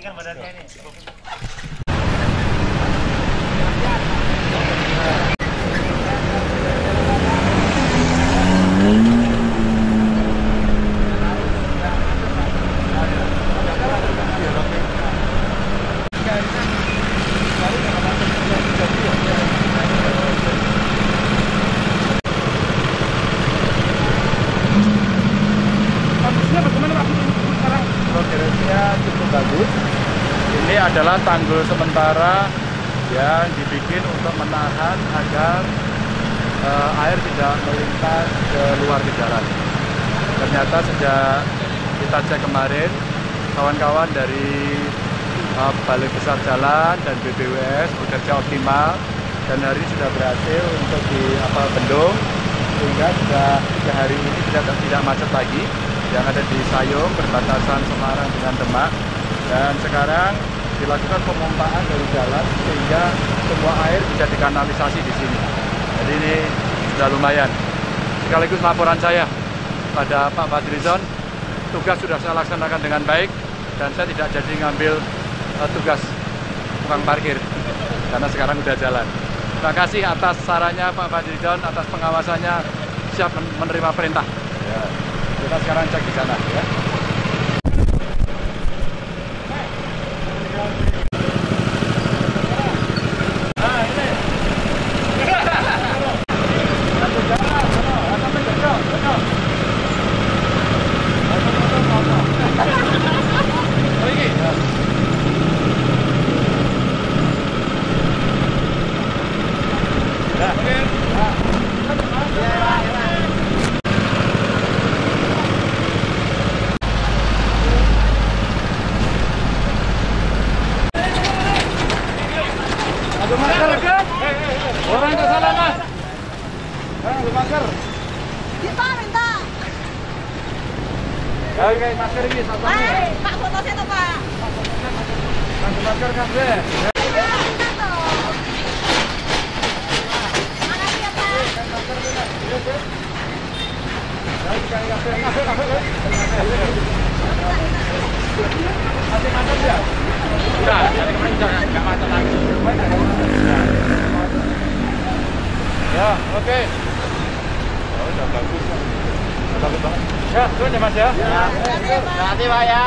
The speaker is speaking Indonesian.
kan badannya ini. Never come adalah tanggul sementara yang dibikin untuk menahan agar uh, air tidak melintas ke luar jalan. Ternyata sejak kita cek kemarin, kawan-kawan dari uh, Balai Besar Jalan dan BBWS bekerja optimal dan hari ini sudah berhasil untuk di apa bendung sehingga sudah tiga hari ini tidak tidak macet lagi. Yang ada di Sayung perbatasan Semarang dengan Demak dan sekarang dilakukan pemompaan dari jalan sehingga semua air bisa dikanalisasi di sini. Jadi ini sudah lumayan. Sekaligus laporan saya pada Pak Badrizon, tugas sudah saya laksanakan dengan baik dan saya tidak jadi ngambil uh, tugas tukang parkir karena sekarang sudah jalan. Terima kasih atas sarannya Pak Badrizon, atas pengawasannya siap menerima perintah. Ya. Kita sekarang cek di sana ya. Orang ke sana mas. Ayo masker. Kita minta. Oke masker ini satu. Pak foto saya tuh Pak. Masker kabeh. Iya, minta toh. Makasih ya Pak. Masih macet ya? Udah, jadi kemarin udah nggak macet lagi. Ya, oke. Oh, udah bagus. Udah bagus banget. Ya, turun ya mas ya. Terima kasih ya. Hati pak ya.